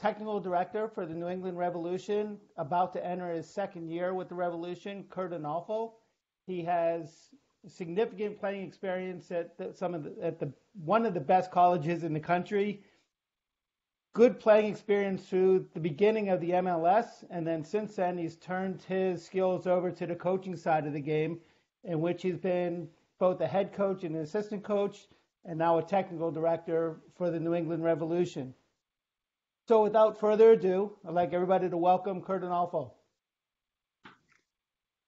technical director for the New England Revolution, about to enter his second year with the Revolution, Curt Onalfo. He has significant playing experience at the, some of the, at the one of the best colleges in the country. Good playing experience through the beginning of the MLS, and then since then he's turned his skills over to the coaching side of the game, in which he's been both a head coach and an assistant coach, and now a technical director for the New England Revolution. So without further ado, I'd like everybody to welcome Curt Onalfo.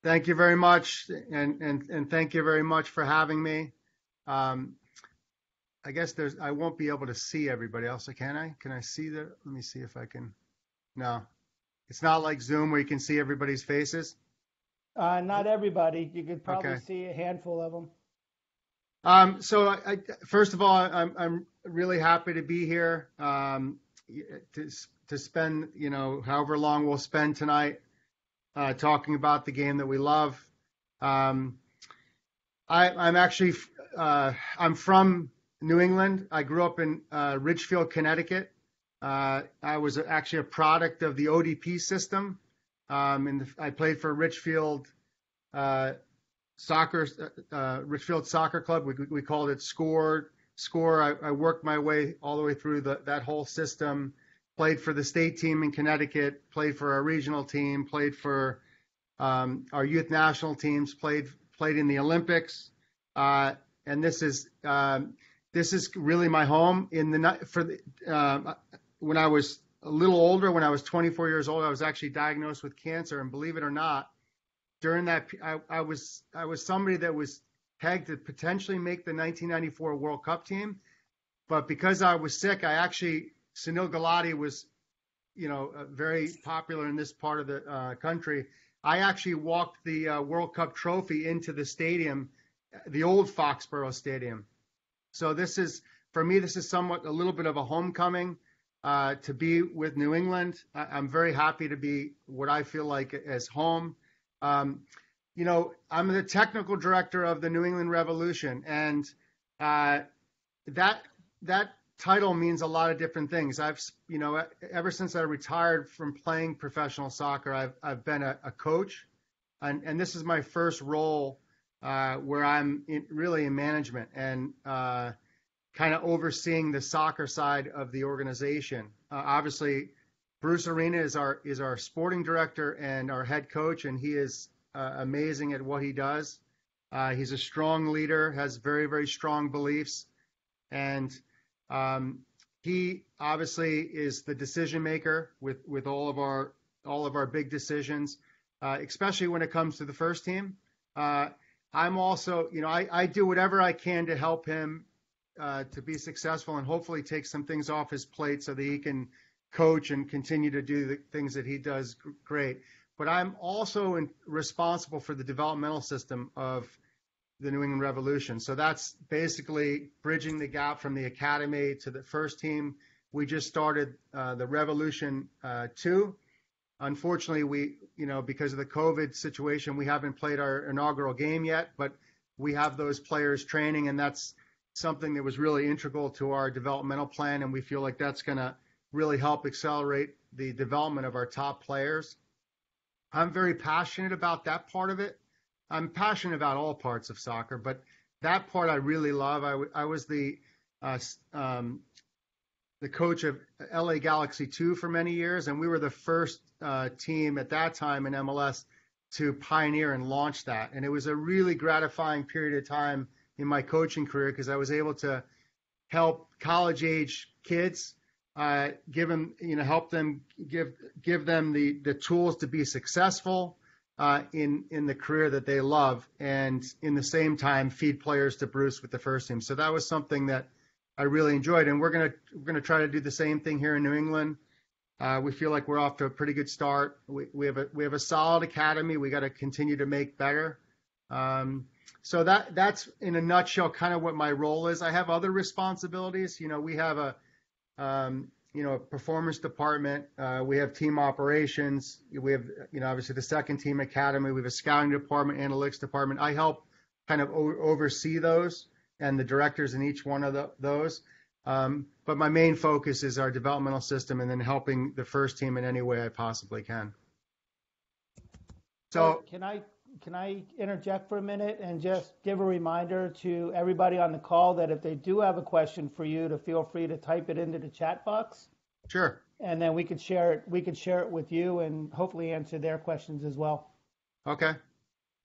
Thank you very much, and, and, and thank you very much for having me. Um, I guess there's, I won't be able to see everybody else, can I? Can I see the, let me see if I can, no. It's not like Zoom where you can see everybody's faces? Uh, not everybody. You could probably Okay. see a handful of them. Um, so I, I, first of all, I'm, I'm really happy to be here, um, to, to spend, you know, however long we'll spend tonight, uh, talking about the game that we love. Um, I, I'm actually, uh, I'm from New England. I grew up in, uh, Ridgefield, Connecticut. Uh, I was actually a product of the ODP system. Um, and I played for Ridgefield, uh, soccer, uh, Ridgefield Soccer Club. We, we called it Score. Score. I, I worked my way all the way through the, that whole system. Played for the state team in Connecticut. Played for our regional team. Played for um, our youth national teams. Played played in the Olympics. Uh, and this is um, this is really my home. In the for the, uh, when I was a little older, when I was 24 years old, I was actually diagnosed with cancer. And believe it or not, during that, I, I was I was somebody that was pegged to potentially make the 1994 World Cup team, but because I was sick, I actually Sunil Gulati was, you know, uh, very popular in this part of the uh, country. I actually walked the uh, World Cup trophy into the stadium, the old Foxborough Stadium. So this is for me, this is somewhat a little bit of a homecoming. Uh, to be with New England, I- I'm very happy to be what I feel like as home. Um, you know, I'm the technical director of the New England Revolution, and uh, that that title means a lot of different things. I've, you know, ever since I retired from playing professional soccer, I've I've been a, a coach, and and this is my first role uh, where I'm in, really in management and uh, kind of overseeing the soccer side of the organization. Uh, obviously, Bruce Arena is our is our sporting director and our head coach, and he is uh, amazing at what he does. Uh, he's a strong leader, has very very strong beliefs, and um, he obviously is the decision maker with with all of our all of our big decisions, uh, especially when it comes to the first team. Uh, I'm also, you know, I, I do whatever I can to help him uh, to be successful and hopefully take some things off his plate so that he can coach and continue to do the things that he does great. But I'm also in, responsible for the developmental system of the New England Revolution. So that's basically bridging the gap from the academy to the first team. We just started uh, the Revolution uh, 2. Unfortunately, we, you know, because of the COVID situation, we haven't played our inaugural game yet, but we have those players training, and that's something that was really integral to our developmental plan, and we feel like that's going to really help accelerate the development of our top players. I'm very passionate about that part of it. I'm passionate about all parts of soccer, but that part I really love. I, was the uh, um, the coach of LA Galaxy 2 for many years, and we were the first uh, team at that time in MLS to pioneer and launch that. And it was a really gratifying period of time in my coaching career because I was able to help college age kids uh, give them, you know, help them give give them the the tools to be successful uh, in in the career that they love, and in the same time feed players to Bruce with the first team. So that was something that I really enjoyed, and we're gonna we're gonna try to do the same thing here in New England. Uh, we feel like we're off to a pretty good start. We, we have a we have a solid academy. We got to continue to make better. Um, so that that's in a nutshell kind of what my role is. I have other responsibilities. You know, we have a um, you know performance department. Uh, we have team operations. We have you know obviously the second team academy. We have a scouting department, analytics department. I help kind of o- oversee those and the directors in each one of the, those. Um, but my main focus is our developmental system and then helping the first team in any way I possibly can. So can I can I interject for a minute and just give a reminder to everybody on the call that if they do have a question for you, to feel free to type it into the chat box. Sure. And then we could share it. We could share it with you and hopefully answer their questions as well. Okay.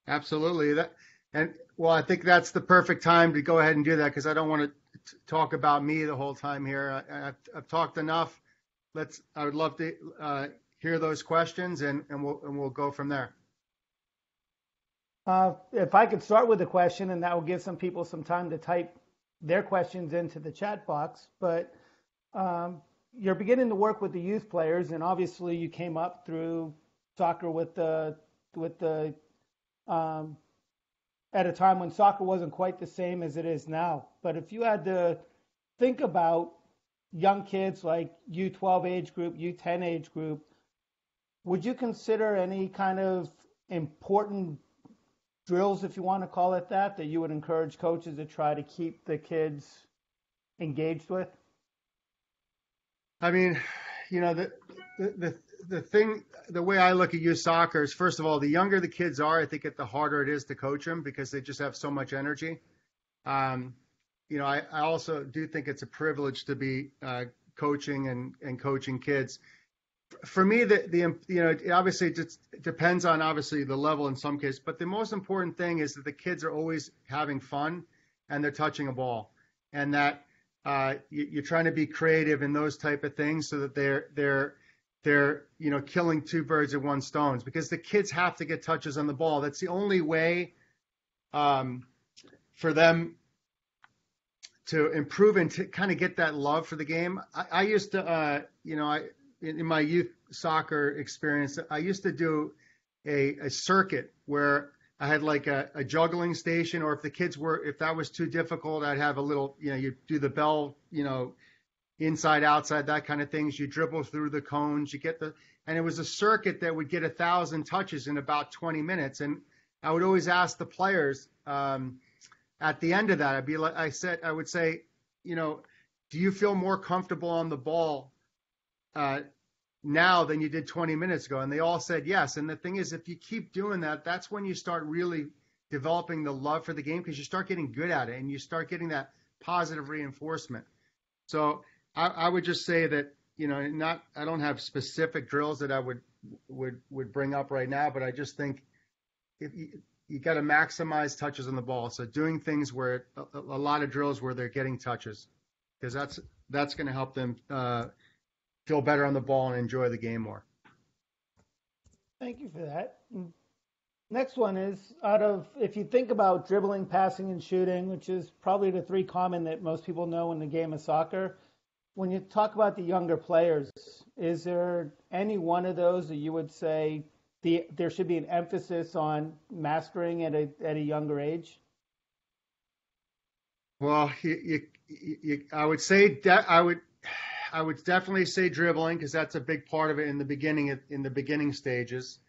Absolutely. That and well, I think that's the perfect time to go ahead and do that because I don't want to talk about me the whole time here. I, have I've talked enough. Let's. I would love to uh, hear those questions and and we'll and we'll go from there. Uh, if I could start with a question, and that will give some people some time to type their questions into the chat box. But um, you're beginning to work with the youth players, and obviously you came up through soccer with the with the um, at a time when soccer wasn't quite the same as it is now. But if you had to think about young kids like U12 age group, U10 age group, would you consider any kind of important drills, if you want to call it that, that you would encourage coaches to try to keep the kids engaged with? I mean, you know, the the the, the thing, the way I look at youth soccer is, first of all, the younger the kids are, I think it the harder it is to coach them because they just have so much energy. Um, you know, I, I also do think it's a privilege to be uh, coaching and, and coaching kids for me, the the you know it obviously just depends on obviously the level in some cases, but the most important thing is that the kids are always having fun and they're touching a ball, and that uh, you, are trying to be creative in those type of things so that they're they're they're you know killing two birds with one stone because the kids have to get touches on the ball. That's the only way um, for them to improve and to kind of get that love for the game. I, I used to, uh, you know, I in, my youth soccer experience, I used to do a, a circuit where I had like a, a, juggling station, or if the kids were, if that was too difficult, I'd have a little, you know, you do the bell, you know, inside, outside, that kind of things. You dribble through the cones, you get the, and it was a circuit that would get a thousand touches in about 20 minutes. And I would always ask the players um, at the end of that, I'd be like, I said, I would say, you know, do you feel more comfortable on the ball uh, now than you did 20 minutes ago? And they all said yes. And the thing is, if you keep doing that, that's when you start really developing the love for the game because you start getting good at it and you start getting that positive reinforcement. So I, I would just say that you know, not I don't have specific drills that I would would would bring up right now, but I just think if you, you got to maximize touches on the ball. So doing things where a, a lot of drills where they're getting touches, because that's that's going to help them uh, feel better on the ball and enjoy the game more. Thank you for that. Next one is out of if you think about dribbling, passing, and shooting, which is probably the three common that most people know in the game of soccer. When you talk about the younger players, is there any one of those that you would say the, there should be an emphasis on mastering at a at a younger age? Well, you, you, you, I would say de- I would I would definitely say dribbling because that's a big part of it in the beginning in the beginning stages.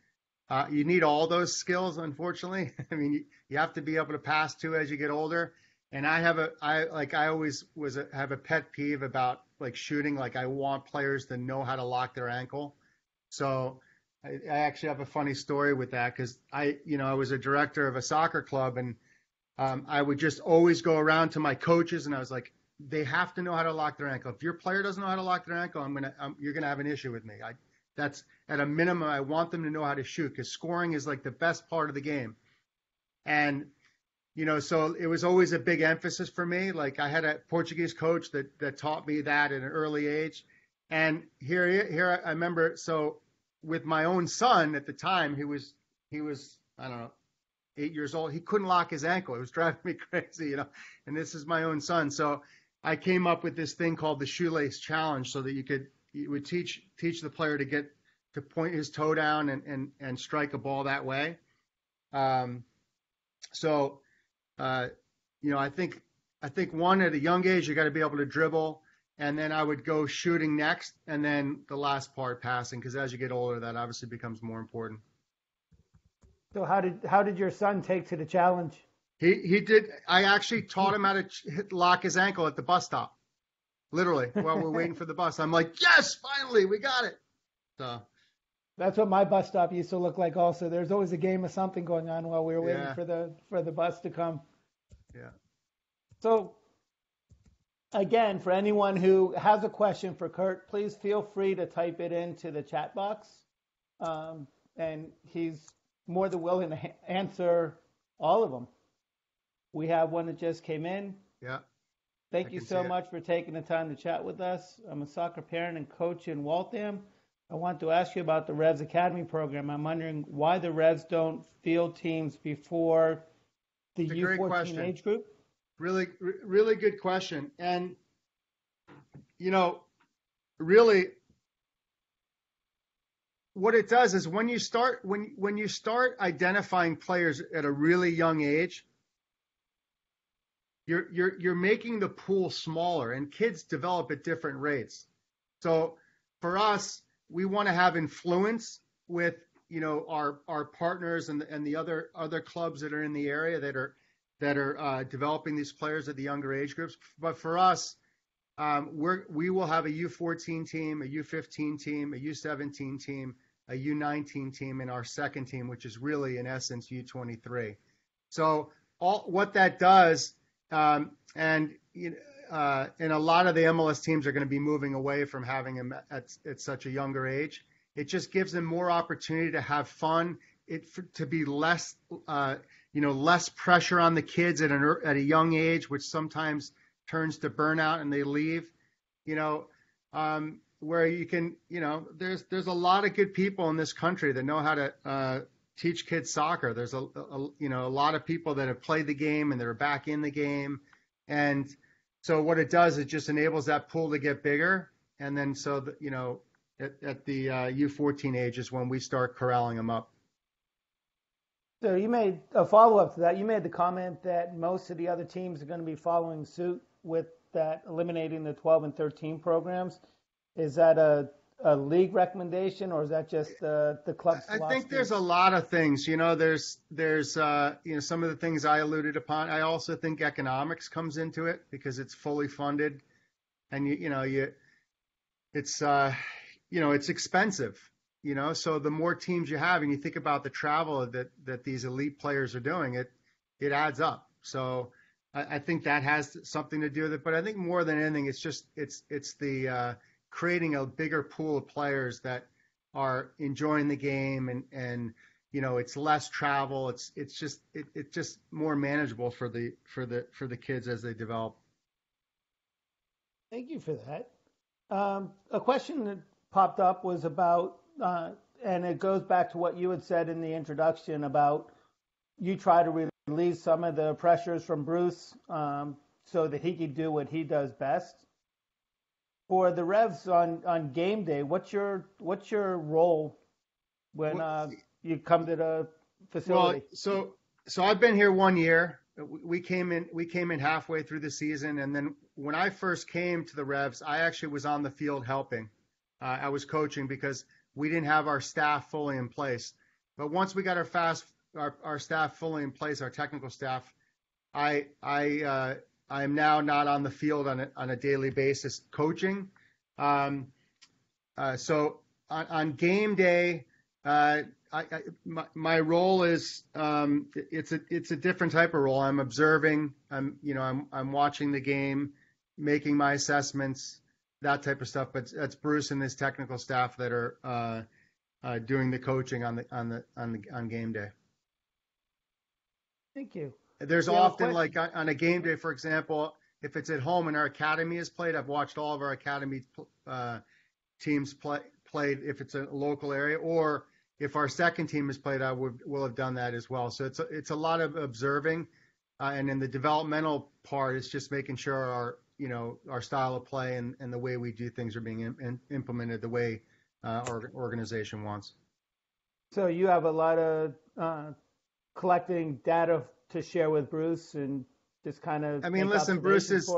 Uh, you need all those skills, unfortunately. I mean, you, have to be able to pass too as you get older. And I have a I like I always was a, have a pet peeve about like shooting. Like I want players to know how to lock their ankle. So I, I actually have a funny story with that because I you know I was a director of a soccer club and um, I would just always go around to my coaches and I was like, they have to know how to lock their ankle. If your player doesn't know how to lock their ankle, I'm gonna I'm, you're gonna have an issue with me. I, that's at a minimum. I want them to know how to shoot because scoring is like the best part of the game. And you know, so it was always a big emphasis for me. Like I had a Portuguese coach that that taught me that at an early age. And here here I remember so with my own son at the time, he was he was I don't know eight years old. He couldn't lock his ankle. It was driving me crazy, you know. And this is my own son, so I came up with this thing called the shoelace challenge so that you could you would teach teach the player to get to point his toe down and and, and strike a ball that way. Um, so uh, you know, I think I think one at a young age you got to be able to dribble, and then I would go shooting next, and then the last part passing because as you get older, that obviously becomes more important. So how did how did your son take to the challenge? He he did. I actually taught him how to lock his ankle at the bus stop. literally while we're waiting for the bus. I'm like, yes, finally, we got it. So That's what my bus stop used to look like. Also, there's always a game of something going on while we were waiting Yeah. for the for the bus to come. Yeah. So, again, for anyone who has a question for Curt, please feel free to type it into the chat box, um, and he's more than willing to ha- answer all of them. We have one that just came in. yeah, Thank I you so much for taking the time to chat with us. I'm a soccer parent and coach in Waltham. I want to ask you about the Revs Academy program. I'm wondering why the Revs don't field teams before the It's U14 age group. really, really good question. And you know, really, what it does is when you start when when you start identifying players at a really young age, you're you're you're making the pool smaller, and kids develop at different rates. So for us, we want to have influence with you know our our partners and the, and the other other clubs that are in the area that are that are uh, developing these players at the younger age groups. But for us, um, we're, we will have a U14 team, a U15 team, a U17 team, a U19 team, and our second team, which is really in essence U23. So all what that does, um, and you know, uh, and a lot of the MLS teams are going to be moving away from having them at, at such a younger age. It just gives them more opportunity to have fun. It for, to be less, uh, you know, less pressure on the kids at an at a young age, which sometimes turns to burnout and they leave. You know, um, where you can, you know, there's there's a lot of good people in this country that know how to uh, teach kids soccer. There's a, a you know a lot of people that have played the game and they're back in the game, and so what it does is just enables that pool to get bigger, and then so that you know at, at the uh, U14 age is when we start corralling them up. So you made a follow up to that. You made the comment that most of the other teams are going to be following suit with that, eliminating the 12 and 13 programs. Is that a, a league recommendation, or is that just uh, the club's I philosophy? think there's a lot of things. You know, there's there's uh, you know some of the things I alluded upon. I also think economics comes into it because it's fully funded, and you you know you it's uh, you know it's expensive. You know, so the more teams you have, and you think about the travel that that these elite players are doing, it it adds up. So I, I think that has something to do with it. But I think more than anything, it's just it's it's the uh, creating a bigger pool of players that are enjoying the game and and you know it's less travel it's it's just it, it's just more manageable for the for the for the kids as they develop Thank you for that. Um, a question that popped up was about, uh, and it goes back to what you had said in the introduction about you try to release some of the pressures from Bruce um, so that he could do what he does best. For the Revs on, on game day, what's your what's your role when uh, you come to the facility? well so so i've been here one year. We- we came in we came in halfway through the season and then when i first came to the revs i actually was on the field helping. Uh, i was coaching because we didn't have our staff fully in place. But once we got our fast our, our staff fully in place our technical staff i i uh, i am now not on the field on a, on a daily basis coaching um, uh, so on, on game day uh, I, I, my, my role is um, it's a it's a different type of role. I'm observing. I'm you know I'm I'm watching the game, making my assessments, that type of stuff. But that's Bruce and his technical staff that are uh, uh, doing the coaching on the on the on the on game day. Thank you. There's Yeah, often like on on a game day, for example, if it's at home and our academy is played, I've watched all of our academy uh, teams play played if it's a local area, or if our second team is played, I would will have done that as well. So it's a, it's a lot of observing, uh, and in the developmental part, it's just making sure our you know our style of play and, and the way we do things are being im- im- implemented the way uh, our organization wants. So you have a lot of uh, collecting data to share with Bruce and just kind of. I mean, listen, Bruce is.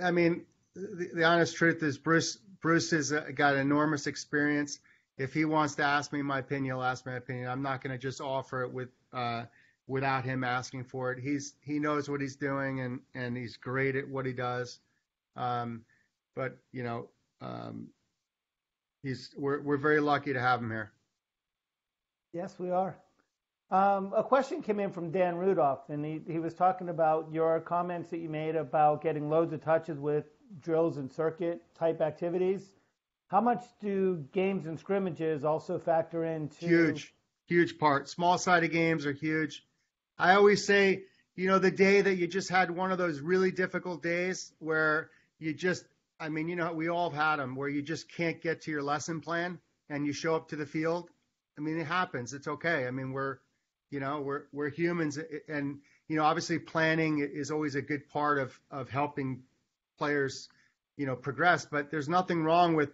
I mean, the, the honest truth is Bruce. Bruce has uh, got enormous experience. If he wants to ask me my opinion, he'll ask my opinion. I'm not going to just offer it with uh, without him asking for it. He's he knows what he's doing and and he's great at what he does. Um, but you know, um, he's we're we're very lucky to have him here. Yes, we are. Um, a question came in from Dan Rudolph, and he, he was talking about your comments that you made about getting loads of touches with drills and circuit type activities. How much do games and scrimmages also factor into? Huge, huge part. Small sided games are huge. I always say, you know, the day that you just had one of those really difficult days where you just, I mean, you know, we all have had them where you just can't get to your lesson plan and you show up to the field. I mean, it happens. It's okay. I mean, we're, you know, we're we're humans, and you know, obviously planning is always a good part of of helping players, you know, progress. But there's nothing wrong with,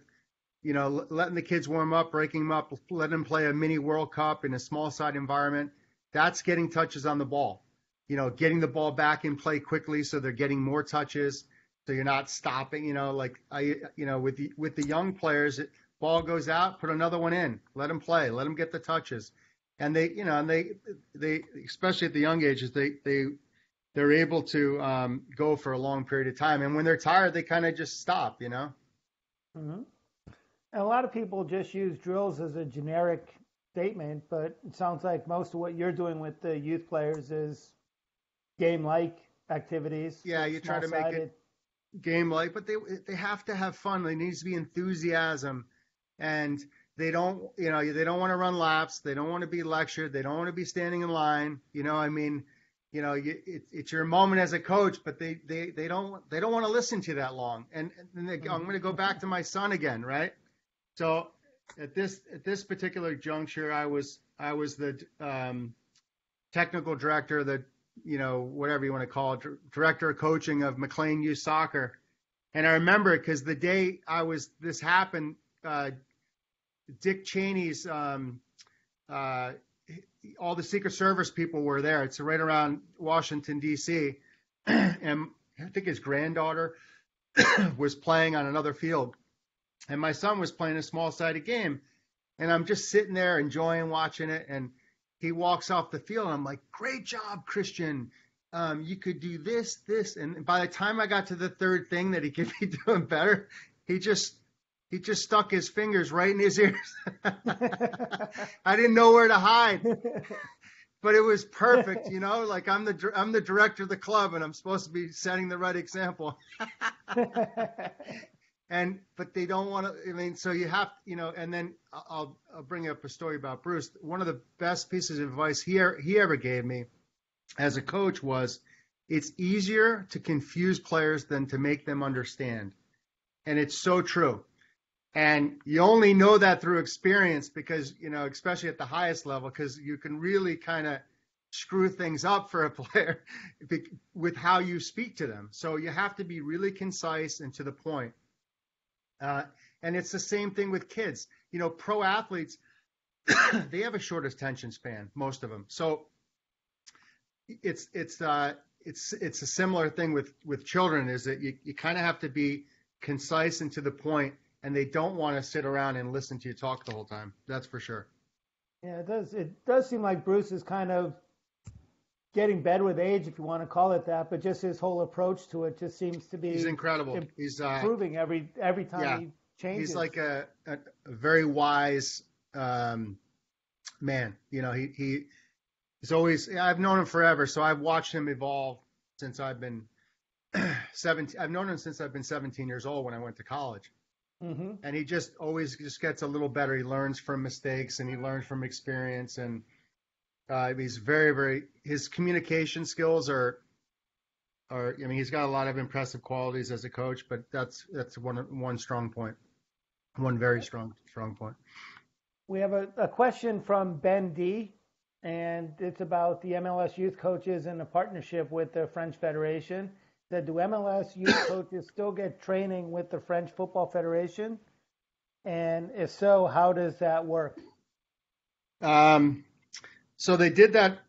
you know, letting the kids warm up, breaking them up, letting them play a mini World Cup in a small side environment. That's getting touches on the ball. You know, getting the ball back in play quickly so they're getting more touches. So you're not stopping. You know, like I, you know, with the with the young players, ball goes out, put another one in, let them play, let them get the touches and they you know and they they especially at the young ages they they they're able to um, go for a long period of time. And when they're tired they kind of just stop you know? Mm-hmm. and a lot of people just use drills as a generic statement but it sounds like most of what you're doing with the youth players is game like activities yeah you try to make it game like but they they have to have fun. There needs to be enthusiasm. And they don't you know they don't want to run laps. They don't want to be lectured. They don't want to be standing in line. You know i mean you know you, it, it's your moment as a coach but they they they don't they don't want to listen to you that long. And, and they, i'm going to go back to my son again right? So at this at this particular juncture i was i was the um, technical director the you know whatever you want to call it director of coaching of mclean youth soccer. And i remember because the day i was this happened uh, Dick Cheney's um, uh, all the Secret Service people were there. It's right around Washington D.C. and I think his granddaughter was playing on another field, and my son was playing a small-sided game, and I'm just sitting there enjoying watching it, and he walks off the field, and I'm like, "Great job, Christian." Um, you could do this, this, and by the time I got to the third thing that he could be doing better, he just he just stuck his fingers right in his ears. I didn't know where to hide, but it was perfect. You know, like I'm the I'm the director of the club, and I'm supposed to be setting the right example. and but they don't want to. I mean, so you have, you know. And then I'll I'll bring up a story about Bruce. One of the best pieces of advice he er, he ever gave me as a coach was, it's easier to confuse players than to make them understand, and it's so true and you only know that through experience because, you know, especially at the highest level, because you can really kind of screw things up for a player with how you speak to them. So you have to be really concise and to the point. Uh, and it's the same thing with kids. You know, pro athletes, they have a short attention span, most of them. So it's it's uh, it's it's a similar thing with with children. Is that you, you kind of have to be concise and to the point and they don't want to sit around and listen to you talk the whole time. That's for sure. Yeah, it does. It does seem like Bruce is kind of getting better with age, if you want to call it that. But just his whole approach to it just seems to be he's incredible. He's uh, improving every every time yeah, he changes. He's like a, a, very wise um, man. You know, he he he's always. I've known him forever, so I've watched him evolve since I've been 17. I've known him since I've been 17 years old when I went to college. Mm-hmm. And he just always just gets a little better. He learns from mistakes and he learns from experience. And uh, he's very, very, his communication skills are, are, I mean, he's got a lot of impressive qualities as a coach, but that's, that's one, one strong point, one very strong, strong point. We have a, a question from Ben D and it's about the MLS youth coaches and the partnership with the French Federation that do MLS youth coaches still get training with the French Football Federation? And if so, how does that work? Um, so they did that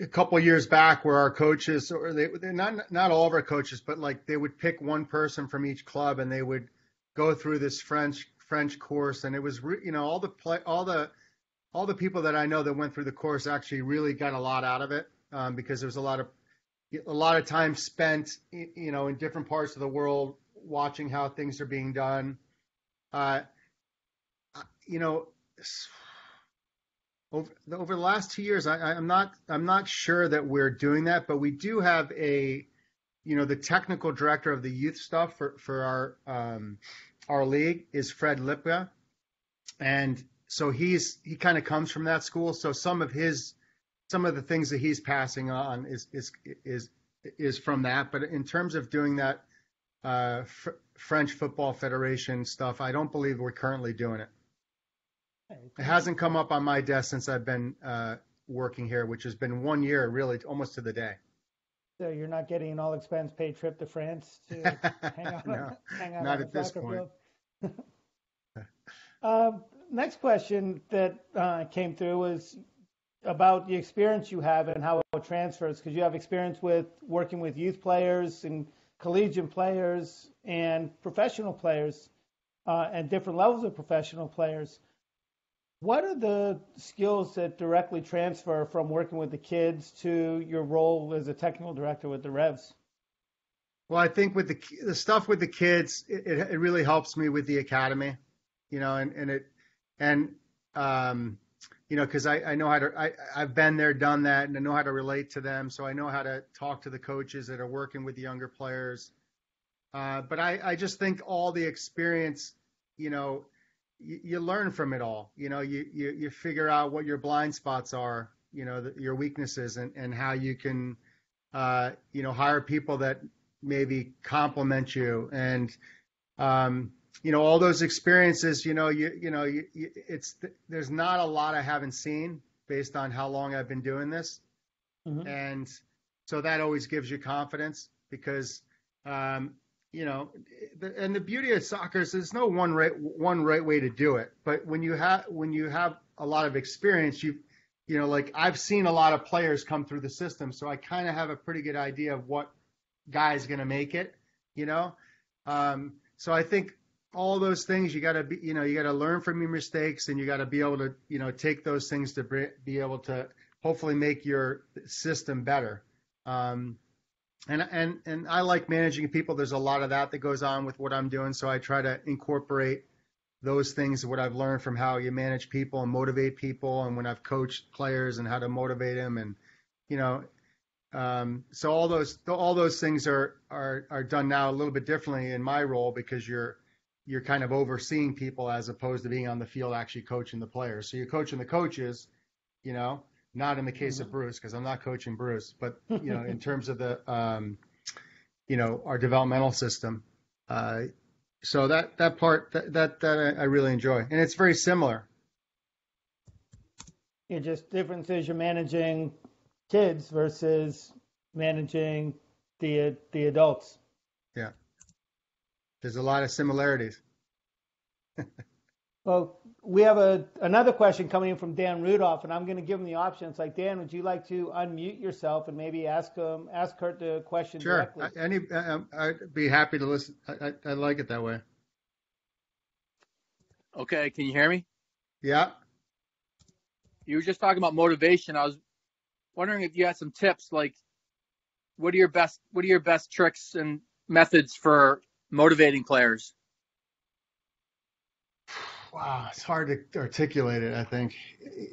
a couple years back, where our coaches, or they, they're not not all of our coaches, but like they would pick one person from each club, and they would go through this French French course, and it was you know all the play all the all the people that I know that went through the course actually really got a lot out of it um, because there was a lot of a lot of time spent, you know, in different parts of the world watching how things are being done. Uh, you know, over, over the last two years, I, I'm not I'm not sure that we're doing that, but we do have a, you know, the technical director of the youth stuff for for our um, our league is Fred Lipka, and so he's he kind of comes from that school. So some of his some of the things that he's passing on is is is is from that. But in terms of doing that uh, F- French Football Federation stuff, I don't believe we're currently doing it. It hasn't come up on my desk since I've been uh, working here, which has been one year, really, almost to the day. So you're not getting an all expense paid trip to France to hang out, no, hang out not on at the this point. field. um, next question that uh, came through was about the experience you have and how it transfers, because you have experience with working with youth players and collegiate players and professional players uh, and different levels of professional players. What are the skills that directly transfer from working with the kids to your role as a technical director with the Revs? Well, I think with the the stuff with the kids, it, it, really helps me with the academy, you know, and, and it and um, you know, because I, I know how to I I've been there, done that, and I know how to relate to them, so I know how to talk to the coaches that are working with the younger players. Uh, but I I just think all the experience, you know, you, you learn from it all. You know, you, you you figure out what your blind spots are, you know, the, your weaknesses, and and how you can, uh, you know, hire people that maybe complement you and um, you know all those experiences you know you you know you, you, it's there's not a lot i haven't seen based on how long i've been doing this. Mhm. and so that always gives you confidence because um, you know the, and the beauty of soccer is there's no one right one right way to do it. But when you have when you have a lot of experience you you know like i've seen a lot of players come through the system. So i kind of have a pretty good idea of what guy's going to make it you know? Um, so i think all those things you got to be you know you got to learn from your mistakes and you got to be able to you know take those things to be able to hopefully make your system better. Um, and and and I like managing people. There's a lot of that that goes on with what I'm doing so I try to incorporate those things what I've learned from how you manage people and motivate people and when I've coached players and how to motivate them and you know um, so all those all those things are, are are done now a little bit differently in my role because you're you're kind of overseeing people as opposed to being on the field actually coaching the players. So you're coaching the coaches, you know, not in the case of Bruce because I'm not coaching Bruce, but you know, in terms of the um, you know our developmental system. Uh, so that that part that that, that I really enjoy, and it's very similar. You're just difference is you're managing kids versus managing the the adults. There's a lot of similarities. Well, we have a another question coming in from Dan Rudolph, and I'm going to give him the option. It's like Dan, would you like to unmute yourself and maybe ask um ask Curt the question Sure, directly? I- any I- I'd be happy to listen. I, I, I like it that way. Okay, can you hear me? Yeah. You were just talking about motivation. I was wondering if you had some tips, like what are your best what are your best tricks and methods for motivating players? Wow, it's hard to articulate it. I think,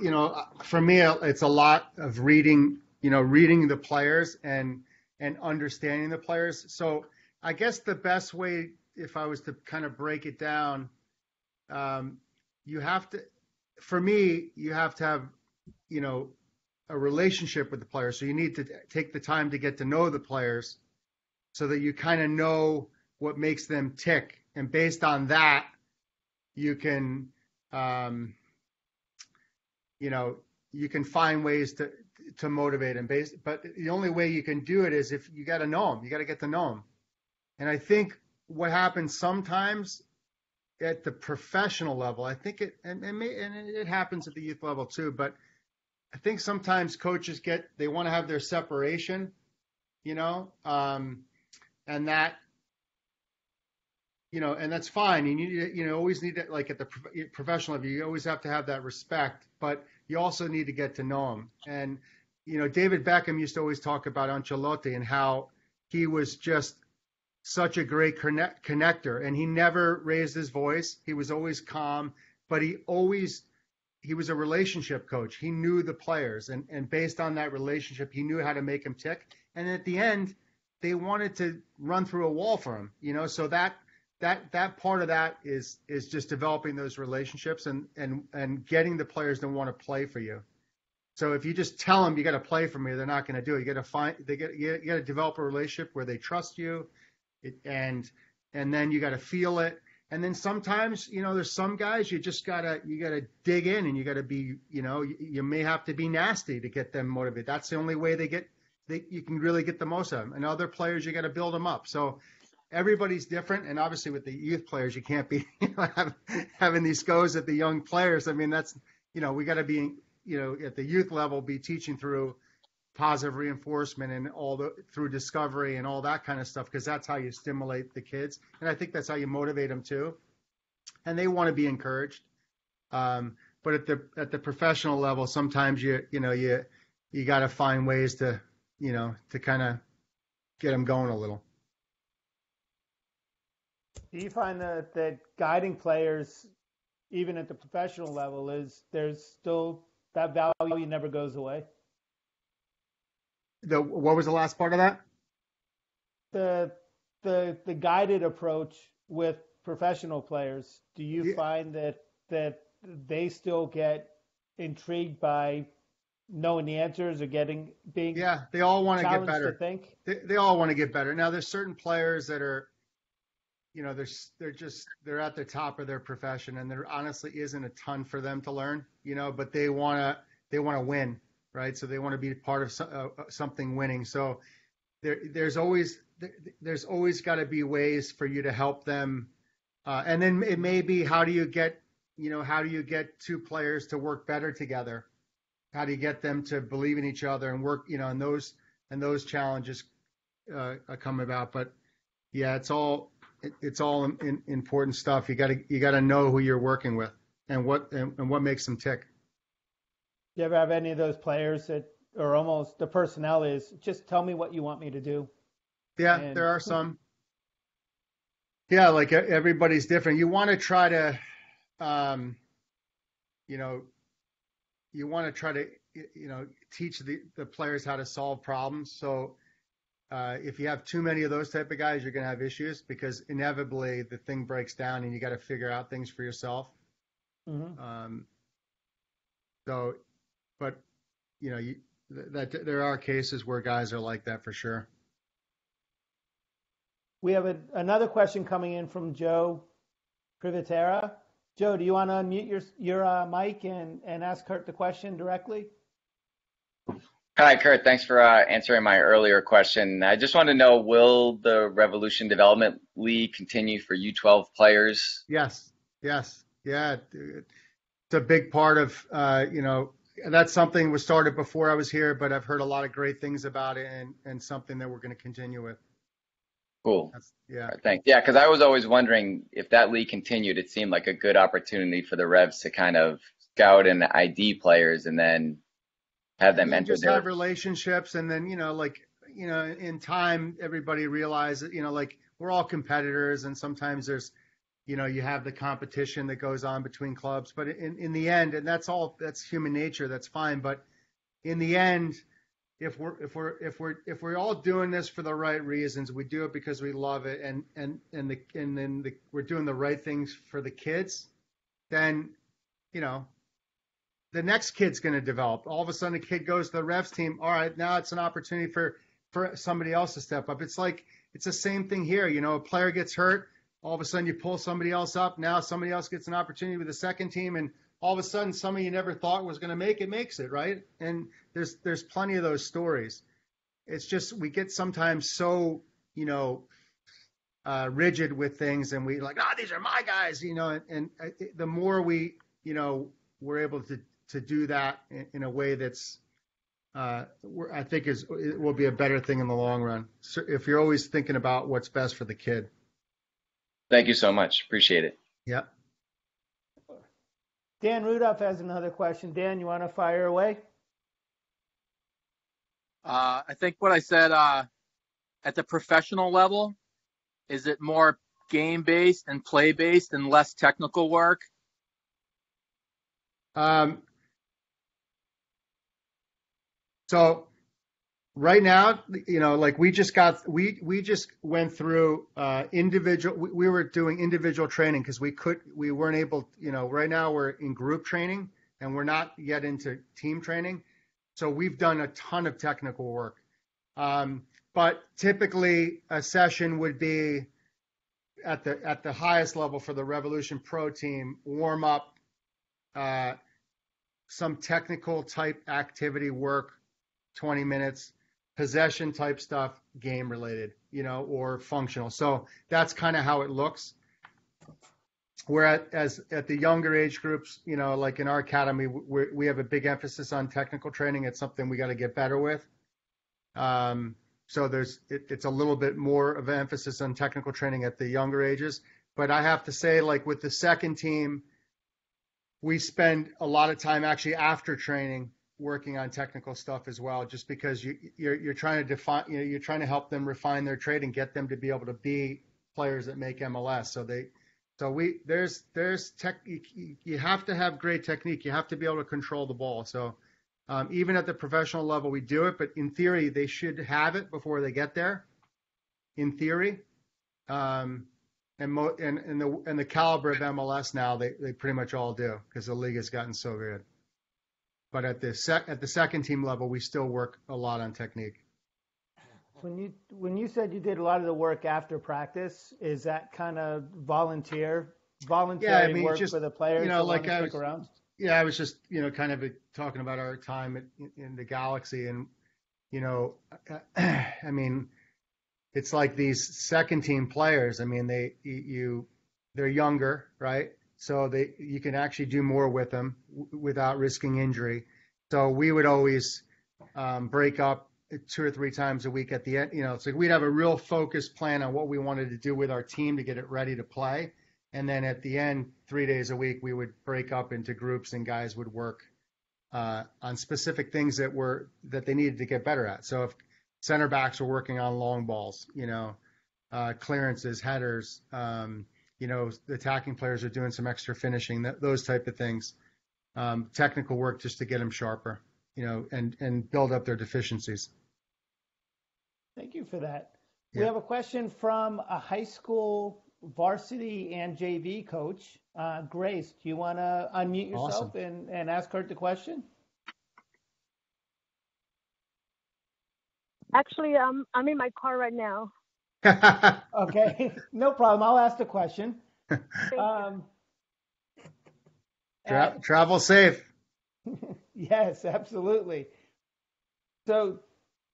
you know, for me, it's a lot of reading. You know, reading the players and and understanding the players. So I guess the best way, if I was to kind of break it down, um, you have to, for me, you have to have, you know, a relationship with the players. So you need to take the time to get to know the players, so that you kind of know what makes them tick, and based on that, you can, um, you know, you can find ways to to motivate them. Based, but the only way you can do it is if you got to know them. You got to get to know them. And I think what happens sometimes at the professional level, I think it and, and, may, and it happens at the youth level too. But I think sometimes coaches get they want to have their separation, you know, um, and that you know, and that's fine. You need to, you know, always need to, like at the professional level, you always have to have that respect, but you also need to get to know him. And, you know, David Beckham used to always talk about Ancelotti and how he was just such a great connect, connector, and he never raised his voice. He was always calm, but he always he was a relationship coach. He knew the players, and and based on that relationship, he knew how to make them tick. And at the end, they wanted to run through a wall for him, you know. So that that that part of that is is just developing those relationships and and and getting the players to want to play for you. So if you just tell them you got to play for me, they're not going to do it. You got to find they get you got to develop a relationship where they trust you, it, and and then you got to feel it. And then sometimes you know there's some guys you just gotta you gotta dig in and you gotta be you know you, you may have to be nasty to get them motivated. That's the only way they get they, you can really get the most of them. And other players you got to build them up. So everybody's different, and obviously with the youth players you can't be you know, having, these goes at the young players. I mean that's you know we got to be you know at the youth level be teaching through positive reinforcement and all the through discovery and all that kind of stuff because that's how you stimulate the kids and i think that's how you motivate them too and they want to be encouraged um, but at the at the professional level sometimes you you know you you got to find ways to you know to kind of get them going a little Do you find that that guiding players, even at the professional level, is there's still that value never goes away? the what was the last part of that The the the guided approach with professional players, do you Yeah. find that that they still get intrigued by knowing the answers or getting being yeah they all want to get better to think? they, they all want to get better. Now there's certain players that are, you know, they're they're just they're at the top of their profession, and there honestly isn't a ton for them to learn, you know, but they want to they want to win, right? So they want to be part of so, uh, something winning. So there there's always there, there's always got to be ways for you to help them, uh, and then it may be how do you get you know how do you get two players to work better together? How do you get them to believe in each other and work, you know, and those and those challenges uh, come about. But yeah, it's all it, it's all in, in, important stuff. You got to you got to know who you're working with and what and, and what makes them tick. Do you ever have any of those players that are almost the personnel is just tell me what you want me to do? Yeah, And- there are some. Yeah, like everybody's different. You want to try to, um, you know, you want to try to, you know, teach the, the players how to solve problems. So uh, if you have too many of those type of guys, you're going to have issues because inevitably the thing breaks down and you got to figure out things for yourself. hmm Um, so, but you know, you, that, that there are cases where guys are like that for sure. We have a, another question coming in from Joe Privatera. Joe, do you want to unmute your your uh, mic and, and ask Curt the question directly? Hi, Curt. Thanks for uh, answering my earlier question. I just wanted to know, will the Revolution Development League continue for U12 players? Yes, yes, yeah. It's a big part of, uh, you know, that's something was started before I was here, but I've heard a lot of great things about it and, and something that we're going to continue with. Cool. That's, yeah. Right, thanks. Yeah, because I was always wondering if that league continued, it seemed like a good opportunity for the Revs to kind of scout and ID players and then have them enter just their. have relationships and then, you know, like, you know, in time, everybody realizes, you know, like we're all competitors and sometimes there's, you know, you have the competition that goes on between clubs, but in, in the end, and that's all, that's human nature, that's fine. But in the end, if we're, if we're, if we're, if we're all doing this for the right reasons, we do it because we love it and, and, and the, and then the, we're doing the right things for the kids, then, you know, the next kid's going to develop. All of a sudden, a kid goes to the Revs team. All right, now it's an opportunity for for somebody else to step up. It's like it's the same thing here. You know, a player gets hurt. All of a sudden, you pull somebody else up. Now somebody else gets an opportunity with the second team, and all of a sudden, somebody you never thought was going to make it makes it, right? And there's there's plenty of those stories. It's just we get sometimes so you know uh, rigid with things, and we like, ah, these are my guys, you know. And, and uh, the more we, you know, we're able to to do that in, in a way that's, uh, I think is it will be a better thing in the long run. So if you're always thinking about what's best for the kid. Thank you so much. Appreciate it. Yeah. Dan Rudolph has another question. Dan, you want to fire away? Uh, I think what I said uh, at the professional level, Is it more game based and play based and less technical work? Um, so right now, you know, like we just got, we, we just went through, uh, individual, we, we were doing individual training because we could, we weren't able, you know, right now we're in group training and we're not yet into team training. So we've done a ton of technical work. Um, but typically a session would be at the, at the highest level for the Revolution Pro team, warm up, uh, some technical type activity work, 20 minutes, possession type stuff, game related, you know, or functional. So that's kind of how it looks. Whereas as at the younger age groups, you know, like in our academy, we we have a big emphasis on technical training. It's something we got to get better with. Um, so there's it, it's a little bit more of an emphasis on technical training at the younger ages. But I have to say, like with the second team, we spend a lot of time actually after training working on technical stuff as well, just because you, you're, you're trying to define, you know, you're trying to help them refine their trade and get them to be able to be players that make MLS. So they, so we, there's, there's tech, you, have to have great technique. You have to be able to control the ball. So um, even at the professional level, we do it, but in theory, they should have it before they get there. In theory, um, and, mo- and and the and the caliber of MLS now, they, they pretty much all do because the league has gotten so good. But at the sec- at the second team level, we still work a lot on technique. When you when you said you did a lot of the work after practice, is that kind of volunteer voluntary Yeah, I mean, work just, for the players you know, like I was- around? Yeah, I was just you know kind of uh, talking about our time at, in the galaxy, and you know, I mean, it's like these second team players. I mean, they you they're younger, right? So they you can actually do more with them without risking injury. So we would always um, break up two or three times a week at the end. You know, it's like we'd have a real focused plan on what we wanted to do with our team to get it ready to play. And then at the end, three days a week, we would break up into groups and guys would work uh, on specific things that were that they needed to get better at. So if center backs were working on long balls, you know, uh, clearances, headers, um, you know, the attacking players are doing some extra finishing, that, those type of things. Um, technical work just to get them sharper, you know, and and build up their deficiencies. Thank you for that. We Yeah. have a question from a high school varsity and JV coach. Uh, Grace, do you want to unmute yourself Awesome. and, and ask her the question? Actually, um, I'm in my car right now. Okay, no problem. I'll ask the question. Um, Tra- travel safe. Yes, absolutely. So,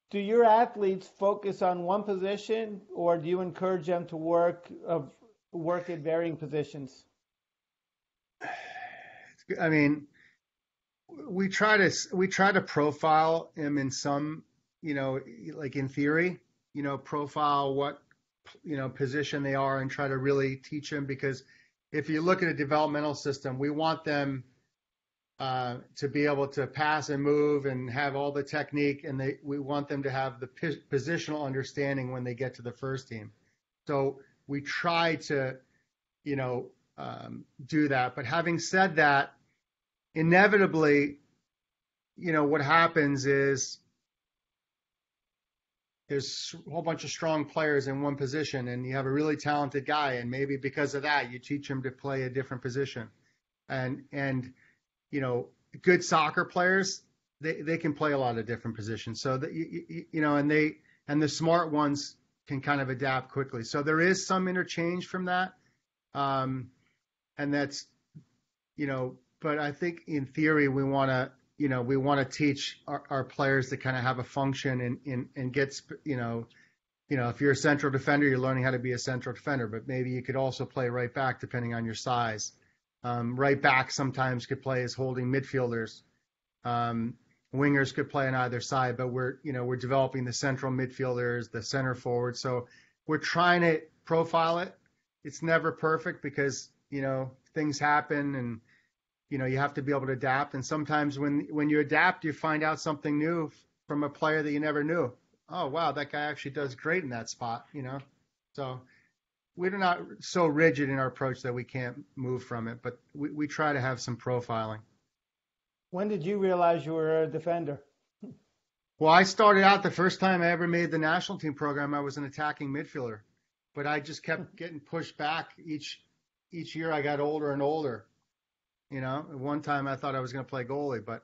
do your athletes focus on one position, or do you encourage them to work of work at varying positions? I mean, we try to we try to profile him in some, you know, like in theory, you know, profile what you know position they are and try to really teach them because if you look at a developmental system, we want them uh, to be able to pass and move and have all the technique, and they we want them to have the positional understanding when they get to the first team. So we try to, you know, um, do that. But having said that, inevitably, you know, what happens is there's a whole bunch of strong players in one position, and you have a really talented guy, and maybe because of that, you teach him to play a different position. And and you know, good soccer players, they they can play a lot of different positions. So that you, you, you know, and they and the smart ones can kind of adapt quickly. So there is some interchange from that. Um, and that's you know but i think in theory we want to you know we want to teach our, our players to kind of have a function and and, and get you know you know if you're a central defender you're learning how to be a central defender but maybe you could also play right back depending on your size. Um, right back sometimes could play as holding midfielders. Um, wingers could play on either side but we're you know we're developing the central midfielders the center forward so we're trying to profile it. It's never perfect because you know things happen and you know you have to be able to adapt and sometimes when when you adapt you find out something new from a player that you never knew oh wow that guy actually does great in that spot you know so we're not so rigid in our approach that we can't move from it, but we, we try to have some profiling. When did you realize you were a defender? Well, I started out the first time I ever made the national team program. I was an attacking midfielder, but I just kept hmm. getting pushed back each each year. I got older and older. You know, at one time I thought I was going to play goalie, but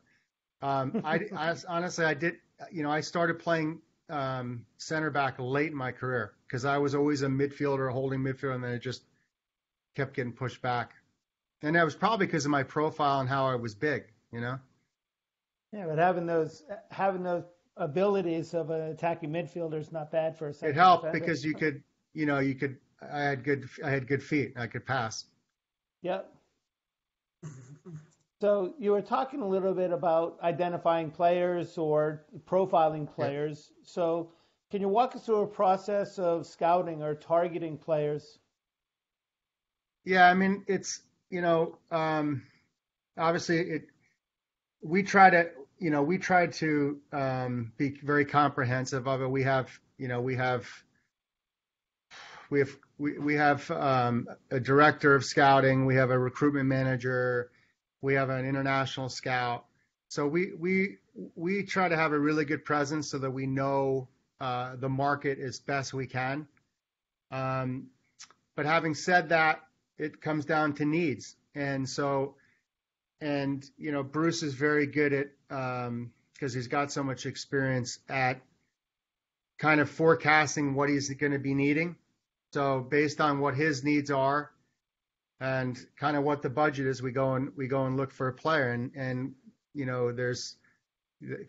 um, I, I honestly I did. You know, I started playing um, center back late in my career because I was always a midfielder, a holding midfielder, and then it just kept getting pushed back. And that was probably because of my profile and how I was big. You know. Yeah, but having those having those abilities of an attacking midfielder is not bad for a second. It helped defender. because you could, you know, you could. I had good. I had good feet. I could pass. Yep. So you were talking a little bit about identifying players or profiling players. So can you walk us through a process of scouting or targeting players? Yeah, I mean, it's you know, um, obviously it. We try to, you know, we try to um, be very comprehensive of it. We have, you know, we have, we have, we, we have um, a director of scouting. We have a recruitment manager. We have an international scout. So we we we try to have a really good presence so that we know uh, the market as best we can. Um, but having said that, it comes down to needs, and so and you know Bruce is very good at because he's got so much experience at kind of forecasting what he's going to be needing. So based on what his needs are, and kind of what the budget is, we go and we go and look for a player, and and you know there's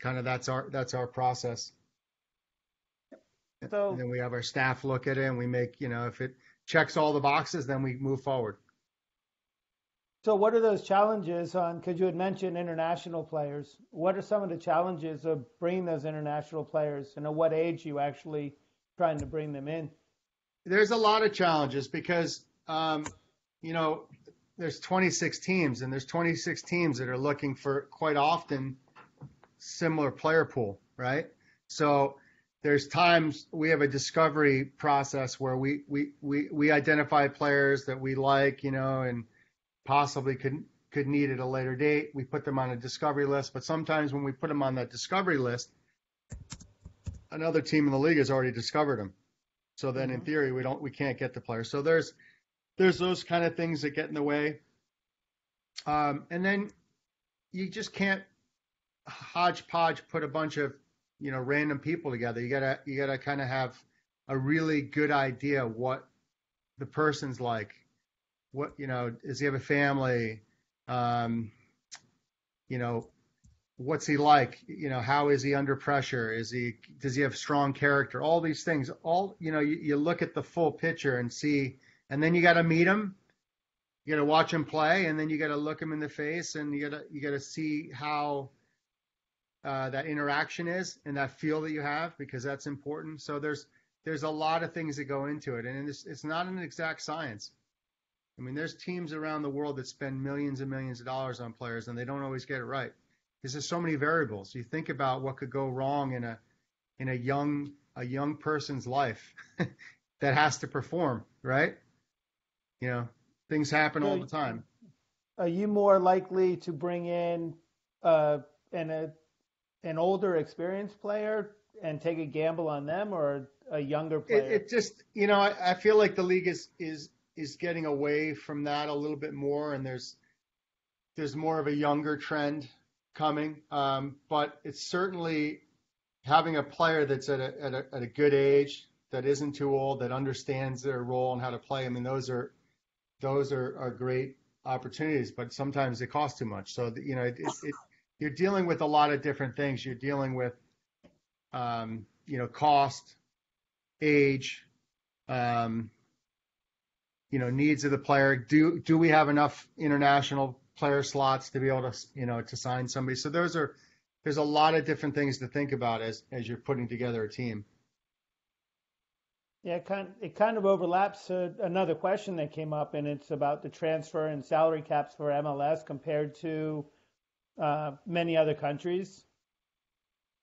kind of that's our that's our process. So And then we have our staff look at it, and we make you know if it checks all the boxes, then we move forward. so what are those challenges on? Because you had mentioned international players. What are some of the challenges of bringing those international players, and at what age you actually trying to bring them in? There's a lot of challenges because um, you know there's 26 teams, and there's 26 teams that are looking for quite often similar player pool, right? So there's times we have a discovery process where we we we, we identify players that we like, you know, and possibly could could need at a later date. We put them on a discovery list, but sometimes when we put them on that discovery list, another team in the league has already discovered them. So then in theory we don't we can't get the player. So there's there's those kind of things that get in the way. Um, and then you just can't hodgepodge put a bunch of you know random people together. You gotta you gotta kind of have a really good idea what the person's like. What you know, does he have a family? Um, you know, what's he like? You know, how is he under pressure? Is he does he have strong character? All these things. All you know, you, you look at the full picture and see, and then you got to meet him. You got to watch him play, and then you got to look him in the face, and you got to you got to see how uh, that interaction is and that feel that you have because that's important. So there's there's a lot of things that go into it, and it's, it's not an exact science. I mean, there's teams around the world that spend millions and millions of dollars on players, and they don't always get it right because there's so many variables. You think about what could go wrong in a in a young a young person's life that has to perform, right? You know, things happen all the time. Are you more likely to bring in uh, an a, an older, experienced player and take a gamble on them, or a younger player? It, it just, you know, I, I feel like the league is is is getting away from that a little bit more, and there's there's more of a younger trend coming. Um, but it's certainly having a player that's at a, at a at a good age, that isn't too old, that understands their role and how to play. I mean, those are those are, are great opportunities, but sometimes they cost too much. So you know, it, it, it, you're dealing with a lot of different things. You're dealing with, um, you know, cost, age, um, you know, needs of the player. Do do we have enough international player slots to be able to, you know, to sign somebody? So those are there's a lot of different things to think about as as you're putting together a team. Yeah, it kind it kind of overlaps uh, another question that came up, and it's about the transfer and salary caps for MLS compared to uh, many other countries.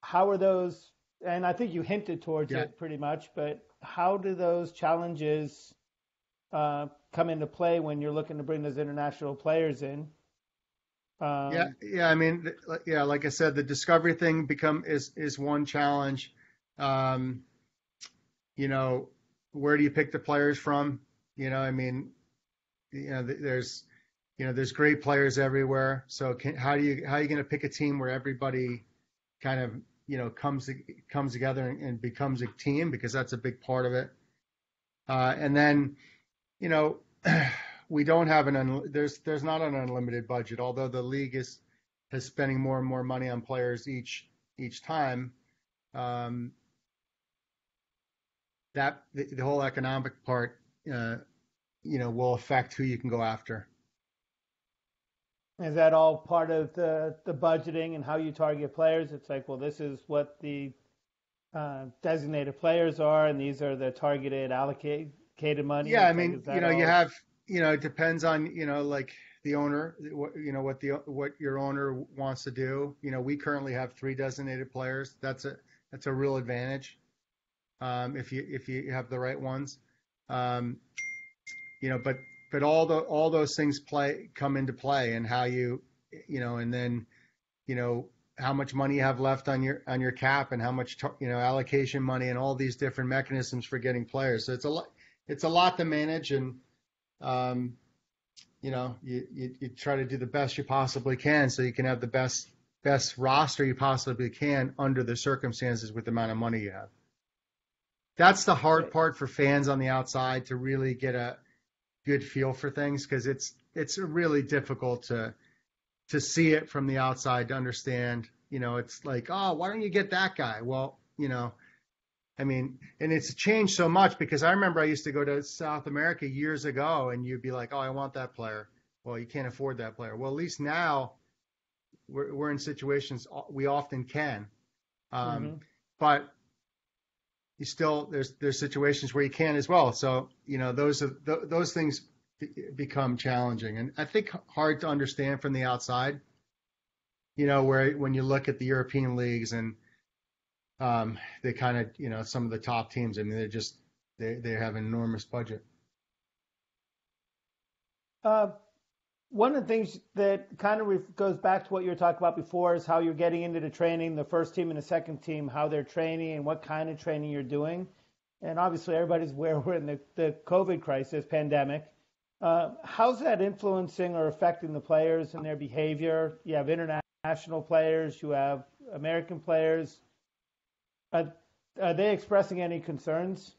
How are those? And I think you hinted towards Yeah. it pretty much, but how do those challenges uh, come into play when you're looking to bring those international players in. Um, Yeah, yeah. I mean, yeah, like I said, the discovery thing become is is one challenge. Um, you know, where do you pick the players from? You know, I mean, you know, there's, you know, there's great players everywhere. So can, how do you how are you going to pick a team where everybody kind of you know comes comes together and, and becomes a team because that's a big part of it. Uh, and then, you know, we don't have an un, there's there's not an unlimited budget. Although the league is is spending more and more money on players each each time. Um, that the, the whole economic part, uh, you know, will affect who you can go after. Is that all part of the, the budgeting and how you target players? It's like, well, this is what the uh, designated players are, and these are the targeted allocated money. Yeah, I like, mean, you know, you have, you know, it depends on, you know, like the owner, what, you know, what the what your owner wants to do. You know, we currently have three designated players. That's a that's a real advantage. Um, if you if you have the right ones, um, you know, but but all the all those things play come into play and how you, you know, and then, you know, how much money you have left on your on your cap and how much you know allocation money and all these different mechanisms for getting players. So it's a lot it's a lot to manage and um, you know you, you you try to do the best you possibly can so you can have the best best roster you possibly can under the circumstances with the amount of money you have. That's the hard part for fans on the outside to really get a good feel for things because it's it's really difficult to to see it from the outside to understand. You know, it's like, oh, why don't you get that guy? Well, you know, I mean, and it's changed so much because I remember I used to go to South America years ago and you'd be like, oh, I want that player. Well, you can't afford that player. Well, at least now we're, we're in situations we often can. Um, Mhm. But you still, there's, there's situations where you can as well. So, you know, those, are, th- those things become challenging and I think hard to understand from the outside, you know, where when you look at the European leagues and, um, they kind of, you know, some of the top teams. I mean, they're just they they have an enormous budget. Uh, one of the things that kind of goes back to what you were talking about before is how you're getting into the training, the first team and the second team, how they're training and what kind of training you're doing. And obviously, everybody's aware we're in the, the COVID crisis, pandemic. Uh, how's that influencing or affecting the players and their behavior? You have international players, you have American players. Are, are they expressing any concerns?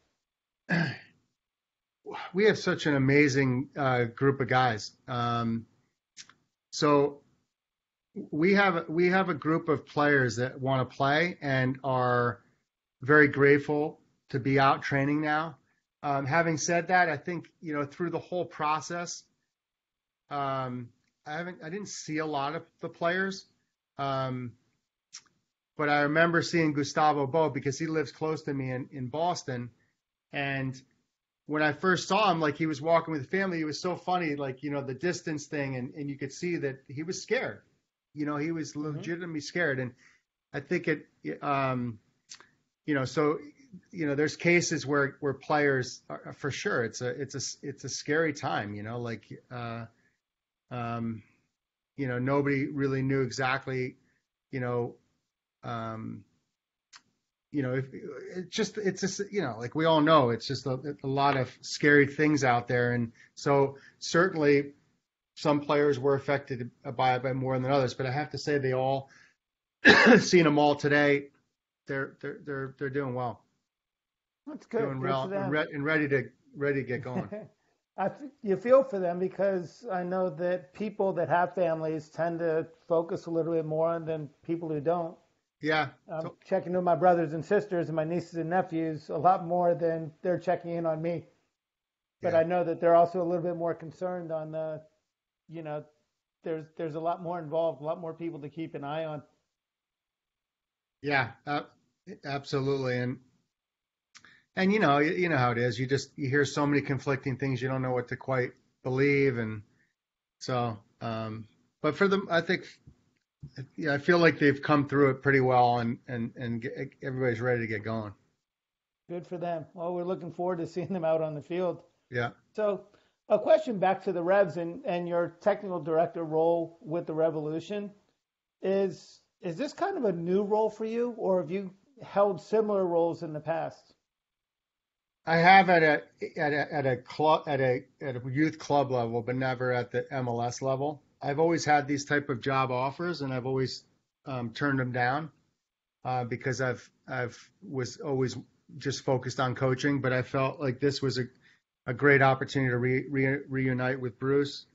We have such an amazing uh, group of guys. Um, so we have we have a group of players that want to play and are very grateful to be out training now. Um, having said that, I think you know through the whole process, um, I haven't I didn't see a lot of the players, um, but I remember seeing Gustavo Bou because he lives close to me in, in Boston, and when I first saw him, like he was walking with the family, he was so funny, like you know the distance thing, and and you could see that he was scared, you know he was legitimately scared, and I think it, um, you know, so you know, there's cases where where players are, for sure it's a it's a it's a scary time, you know, like uh, um, you know nobody really knew exactly, you know, um, you know, if it's just it's just you know like we all know it's just a, a lot of scary things out there, and so certainly some players were affected by it by more than others, but I have to say they all seeing them all today, they're they're they're they're doing well That's good. doing Good well and, re- and ready to ready to get going. I you feel for them because I know that people that have families tend to focus a little bit more than people who don't. Yeah, I'm So- checking with my brothers and sisters and my nieces and nephews a lot more than they're checking in on me. But Yeah. I know that they're also a little bit more concerned on the, you know, there's there's a lot more involved, a lot more people to keep an eye on. yeah, uh, absolutely, and and you know you, you know how it is. You just you hear so many conflicting things, you don't know what to quite believe, and so. Um, but for them, I think, yeah, I feel like they've come through it pretty well, and and and get, everybody's ready to get going. Good for them. Well, we're looking forward to seeing them out on the field. Yeah, So, a question back to the Revs and, and your technical director role with the Revolution is is this kind of a new role for you, or have you held similar roles in the past? I have at a at a at a club at a at a youth club level, but never at the MLS level. I've always had these type of job offers, and I've always um, turned them down uh, because I've I've was always just focused on coaching. But I felt like this was a a great opportunity to re, re, reunite with Bruce.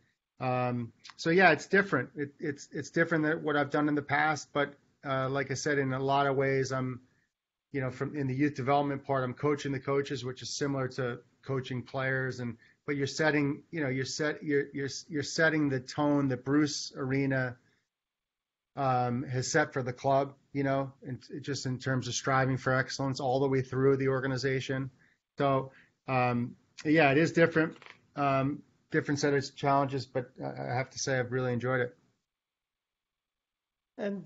Um, so yeah, it's different. It, it's it's different than what I've done in the past. But uh, like I said, in a lot of ways, I'm you know, from in the youth development part, I'm coaching the coaches, which is similar to coaching players, and but you're setting, you know, you're set, you're you're you're setting the tone that Bruce Arena um, has set for the club, you know, and just in terms of striving for excellence all the way through the organization. So, um, yeah, it is different, um, different set of challenges, but I have to say I've really enjoyed it. And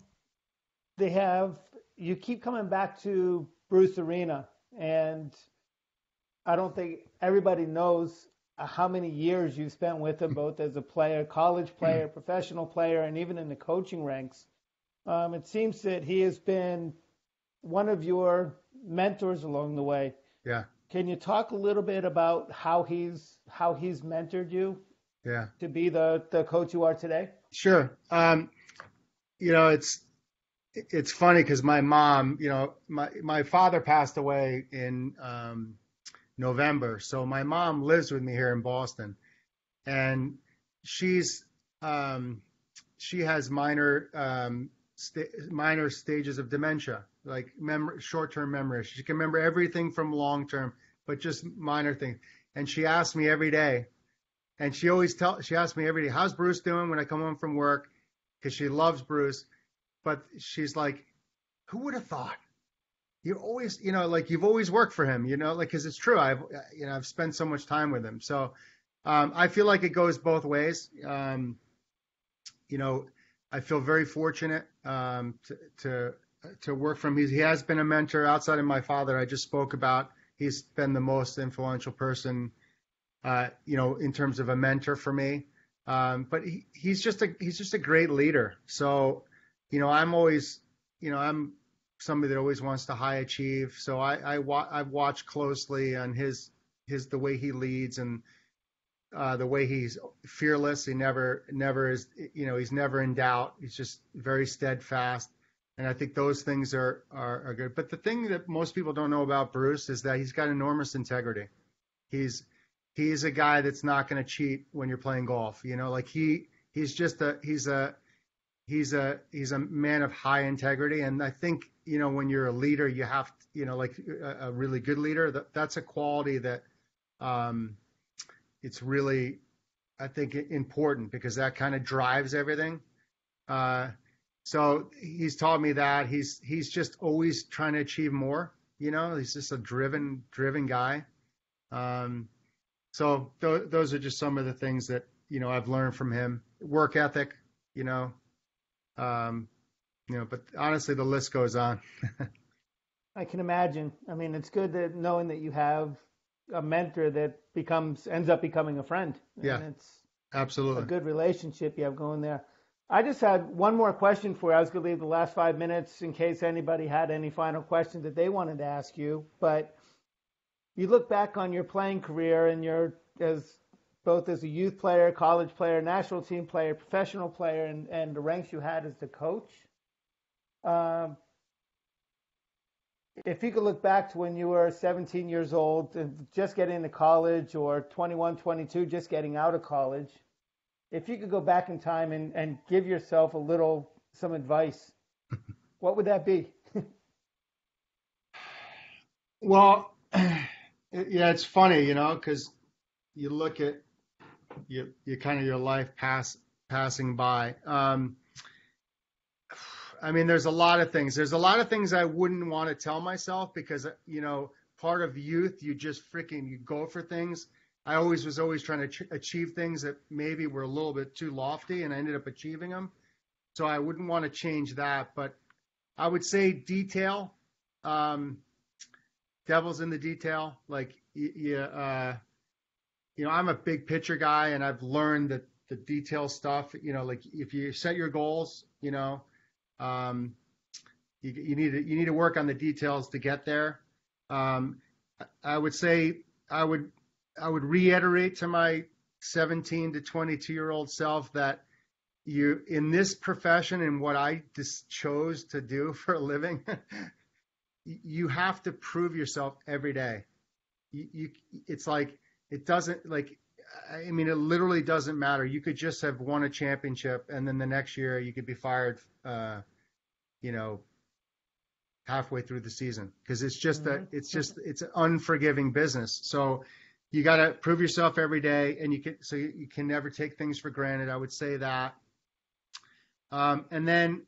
they have you keep coming back to Bruce Arena, and I don't think everybody knows how many years you've spent with him, both as a player, college player, professional player, and even in the coaching ranks. Um, it seems that he has been one of your mentors along the way. Yeah. Can you talk a little bit about how he's how he's mentored you? Yeah. To be the the coach you are today. Sure. Um, you know, it's it's funny because my mom, you know, my my father passed away in um, November, so my mom lives with me here in Boston, and she's um, she has minor um, st- minor stages of dementia, like mem- short-term memory. She can remember everything from long-term, but just minor things. And she asks me every day, and she always tell she asks me every day, "How's Bruce doing?" When I come home from work, because she loves Bruce but she's like, who would have thought? You always, you know, like you've always worked for him, you know, like because it's true. I've, you know, I've spent so much time with him, so um, I feel like it goes both ways. Um, you know, I feel very fortunate um, to, to to work from. He, he has been a mentor outside of my father. I just spoke about. He's been the most influential person, uh, you know, in terms of a mentor for me. Um, but he, he's just a he's just a great leader. So you know, I'm always, you know, I'm somebody that always wants to high achieve. So I, I wa- I've watched closely on his, his, the way he leads and, uh, the way he's fearless. He never, never is, you know, he's never in doubt. He's just very steadfast. And I think those things are, are, are good. But the thing that most people don't know about Bruce is that he's got enormous integrity. He's, he's a guy that's not going to cheat when you're playing golf. You know, like he, he's just a, he's a, he's a he's a man of high integrity and i think you know when you're a leader you have to, you know like a, a really good leader that, that's a quality that um it's really i think important because that kind of drives everything. Uh so he's taught me that. He's he's just always trying to achieve more you know? He's just a driven driven guy. Um so th- those are just some of the things that you know i've learned from him. Work ethic you know? Um, you know, but honestly, the list goes on. I can imagine. I mean, it's good that knowing that you have a mentor that becomes ends up becoming a friend. Yeah, and it's absolutely a good relationship you have going there. I just had one more question for you. I was going to leave the last five minutes in case anybody had any final questions that they wanted to ask you. But you look back on your playing career and your as both as a youth player, college player, national team player, professional player, and, and the ranks you had as the coach. Um, if you could look back to when you were 17 years old, and just getting into college, or 21, 22, just getting out of college, if you could go back in time and, and give yourself a little some advice, what would that be? well, yeah, it's funny, you know, because you look at you, you kind of your life pass passing by. Um, I mean, there's a lot of things. There's a lot of things I wouldn't want to tell myself because you know, part of youth, you just freaking you go for things. I always was always trying to ch- achieve things that maybe were a little bit too lofty, and I ended up achieving them. So I wouldn't want to change that, but I would say detail. Um, devil's in the detail. Like you, uh, you know, I'm a big picture guy and I've learned that the detail stuff, you know, like if you set your goals, you know, um, you, you need to, you need to work on the details to get there. Um, I would say I would, I would reiterate to my 17 to 22 year old self that you, in this profession and what I just chose to do for a living, you have to prove yourself every day. You, you, it's like, it doesn't like I mean, it literally doesn't matter. You could just have won a championship, and then the next year you could be fired, uh, you know, halfway through the season because it's just Mhm. a, it's just it's an unforgiving business. So you got to prove yourself every day, and you can so you, you can never take things for granted. I would say that. Um, and then,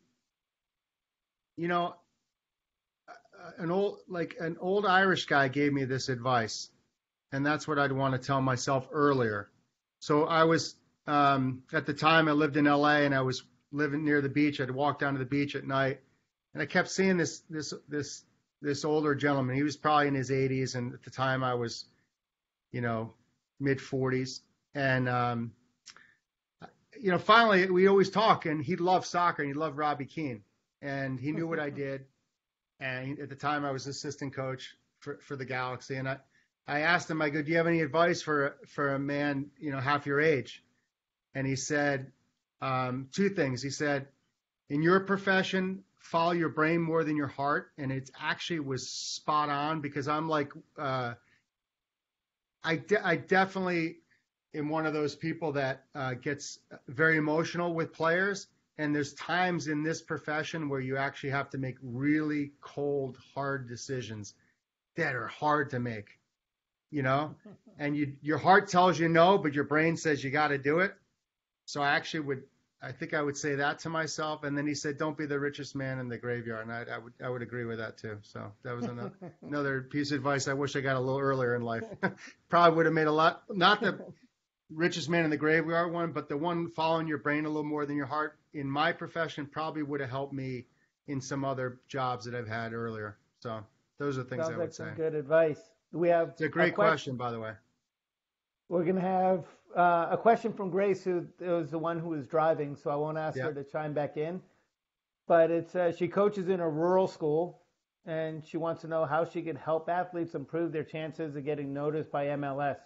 you know, an old like an old Irish guy gave me this advice and that's what I'd want to tell myself earlier. So I was um, at the time I lived in LA and I was living near the beach. I'd walk down to the beach at night, and I kept seeing this this this this older gentleman. He was probably in his 80s, and at the time I was, you know, mid 40s, and um, you know, finally we always talk, and he loved soccer and he loved Robbie Keane, and he knew what I did, and at the time I was assistant coach for for the Galaxy, and I. I asked him, I go, do you have any advice for for a man, you know, half your age? And he said um, two things. He said, in your profession, follow your brain more than your heart, and it actually was spot on because I'm like, uh, I de- I definitely am one of those people that uh, gets very emotional with players, and there's times in this profession where you actually have to make really cold, hard decisions that are hard to make you know, and you your heart tells you no, but your brain says you got to do it. So I actually would, I think I would say that to myself. And then he said, "Don't be the richest man in the graveyard," and I, I would I would agree with that too. So that was another another piece of advice I wish I got a little earlier in life. Probably would have made a lot, not the richest man in the graveyard one, but the one following your brain a little more than your heart. In my profession, probably would have helped me in some other jobs that I've had earlier. So those are things Sounds I would like say. good advice. We have It's a great question. question, by the way. We're going to have uh, a question from Grace, who was the one who was driving, so I won't ask Yeah. her to chime back in. But it's uh, she coaches in a rural school, and she wants to know how she can help athletes improve their chances of getting noticed by MLS.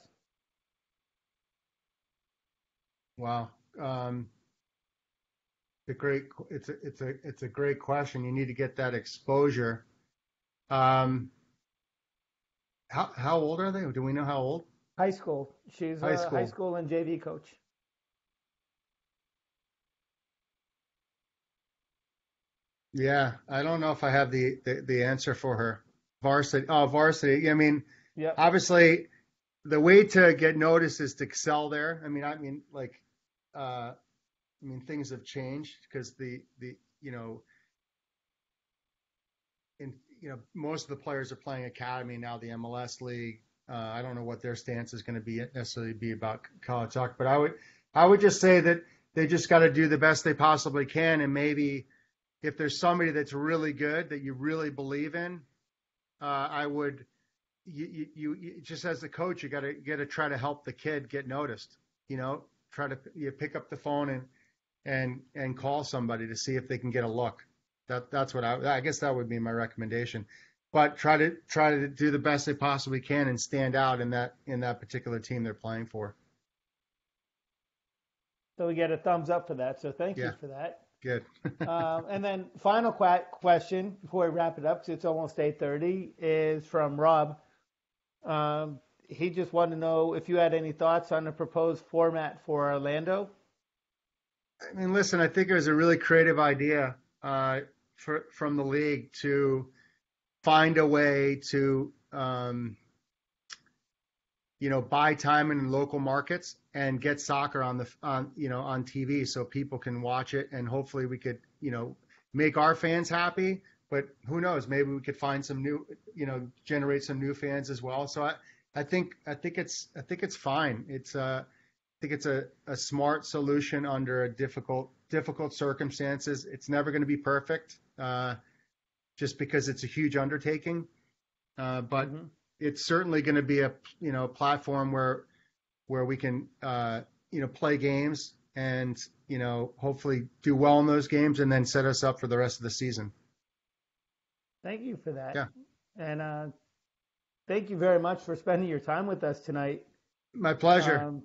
Wow. Um, it's a great, it's a, it's a, it's a great question. You need to get that exposure. Um, how, how old are they? Do we know how old? High school. She's High a high school. school and JV coach. Yeah. I don't know if I have the, the, the answer for her. Varsity. Oh, varsity. I mean, Yep. obviously the way to get noticed is to excel there. I mean, I mean, like, uh, I mean, things have changed because the, the, you know, in, you know, most of the players are playing academy now, the MLS league. Uh, I don't know what their stance is going to be necessarily be about college soccer, but I would, I would just say that they just got to do the best they possibly can. And maybe if there's somebody that's really good that you really believe in, uh, I would, you, you, you, you just as the coach, you got to get to try to help the kid get noticed. You know, try to you pick up the phone and and and call somebody to see if they can get a look. That that's what I I guess that would be my recommendation. But try to try to do the best they possibly can and stand out in that in that particular team they're playing for. So we get a thumbs up for that. So thank Yeah. you for that. Good. um, and then final qu- question before we wrap it up, because it's almost 8:30, is from Rob. Um, he just wanted to know if you had any thoughts on the proposed format for Orlando. I mean, listen, I think it was a really creative idea uh, for, from the league to find a way to, um, you know, buy time in local markets and get soccer on the on you know on TV so people can watch it and hopefully we could you know make our fans happy. But who knows? Maybe we could find some new, you know, generate some new fans as well. So I, I think I think it's I think it's fine. It's uh, I think it's a, a smart solution under a difficult difficult circumstances. It's never going to be perfect, uh, just because it's a huge undertaking. Uh, but Mhm. it's certainly going to be a you know a platform where where we can, uh, you know, play games and, you know, hopefully do well in those games and then set us up for the rest of the season. Thank you for that. Yeah. And uh, thank you very much for spending your time with us tonight. My pleasure. Um,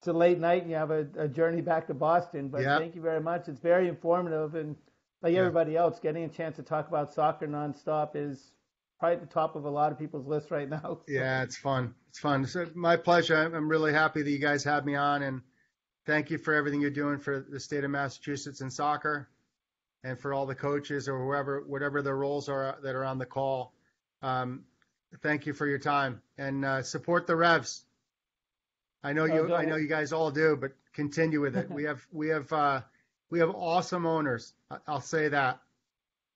it's a late night and you have a, a journey back to Boston, but Yeah. thank you very much. It's very informative and like Yeah. everybody else, getting a chance to talk about soccer nonstop is probably at the top of a lot of people's list right now. So, Yeah, it's fun. It's fun. So my pleasure. I'm really happy that you guys had me on, and thank you for everything you're doing for the state of Massachusetts in soccer, and for all the coaches or whoever, whatever their roles are that are on the call. Um, thank you for your time and uh, support the Revs. I know Oh, you. go I know you guys all do, but continue with it. we have we have uh, we have awesome owners. I'll say that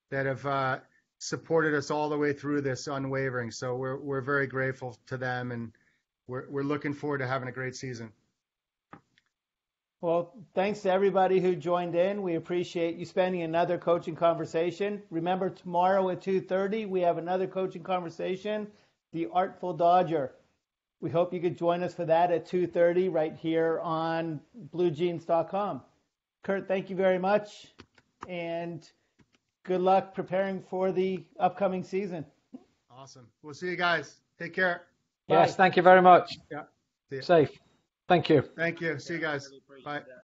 that have uh, supported us all the way through this unwavering. So we're we're very grateful to them, and we're we're looking forward to having a great season. Well, thanks to everybody who joined in. We appreciate you spending another coaching conversation. Remember tomorrow at 2:30 we have another coaching conversation, The Artful Dodger. We hope you could join us for that at 2:30 right here on bluejeans.com. Curt, thank you very much and good luck preparing for the upcoming season. Awesome. We'll see you guys. Take care. Yes, Bye. thank you very much. Yeah. See. Safe. Thank you. Thank you. See you guys. Bye.